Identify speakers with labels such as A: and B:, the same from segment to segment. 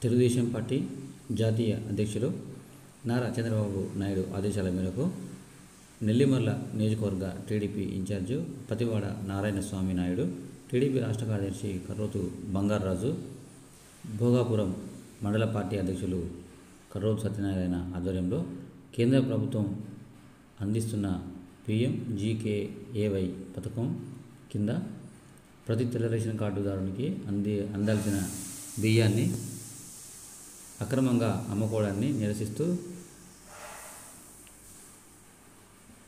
A: Telugu Desam party జాతీయ అధ్యక్షులు నారా చంద్రబాబు నాయుడు ఆదేశాల మేరకు నెల్లిమర్ల నియోజకవర్గ TDP incharge Pativada Narayana Swamy Naidu TDP రాష్ట్ర కార్యదర్శి కర్రోతు బంగారరాజు భోగాపురం మండల పార్టీ అధ్యక్షులు కర్రోతు సత్యనారాయణ ఆధ్వర్యంలో కేంద్ర ప్రభుత్వం అందిస్తున్న పిఎం జీకేఏవై పథకం కింద ప్రతి తెల్ల రేషన్ కార్డుదారునికి అంది అందాల్సిన బియ్యాన్ని అక్రమంగా అమ్ముకోవడాన్ని నిరసిస్తూ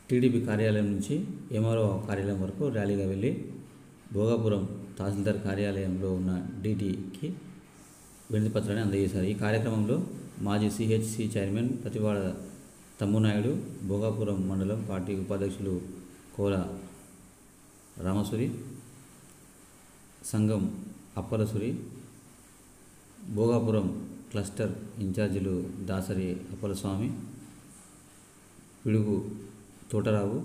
A: టీడీపీ కార్యాలయం నుంచి ఎంఆర్ఓ కార్యాలయం వరకు ర్యాలీగా వెళ్ళి భోగాపురం తహసీల్దార్ కార్యాలయంలో ఉన్న డీటీకి వినతిపత్రాన్ని అందజేశారు. ఈ కార్యక్రమంలో మాజీ సిహెచ్సి చైర్మన్ ప్రతివాడ తమ్మునాయుడు భోగాపురం మండలం పార్టీ ఉపాధ్యక్షులు కోల రామసురి సంఘం అప్పలసురి భోగాపురం క్లస్టర్ ఇన్ఛార్జీలు దాసరి అప్పలస్వామి పిడుగు తోటరావు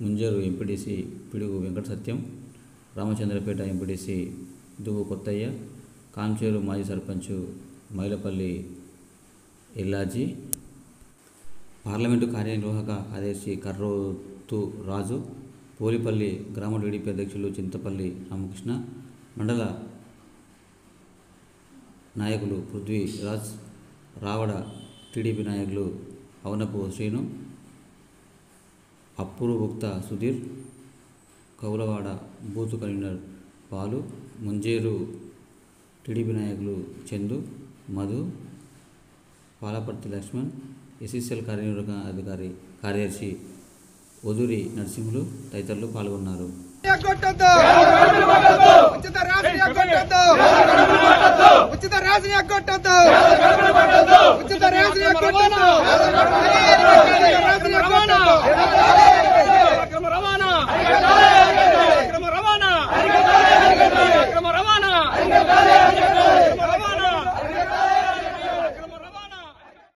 A: ముంజేరు ఎంపీడీసీ పిడుగు వెంకట సత్యం రామచంద్రపేట ఎంపీడీసీ దువ్వు కొత్తయ్య కాంచేరు మాజీ సర్పంచ్ మైలపల్లి ఎల్లాజీ పార్లమెంటు కార్యనిర్వాహక కార్యదర్శి కర్రోతు రాజు పోలిపల్లి గ్రామ టీడీపీ అధ్యక్షులు చింతపల్లి రామకృష్ణ మండల నాయకులు పృథ్వీ రాజ్ రావడ టీడీపీ నాయకులు అవనపు శ్రీను అప్పురు గుప్త సుధీర్ కౌలవాడ బూతు కన్వీనర్ పాలు ముంజేరు టీడీపీ నాయకులు చందు మధు పాలపర్తి లక్ష్మణ్ ఎస్ఎస్ఎల్ కార్యనిర్వాహక అధికారి కార్యదర్శి ఒదురి నరసింహులు తదితరులు పాల్గొన్నారు.
B: రాజనీయ కొట్టద్దు. ఉచిత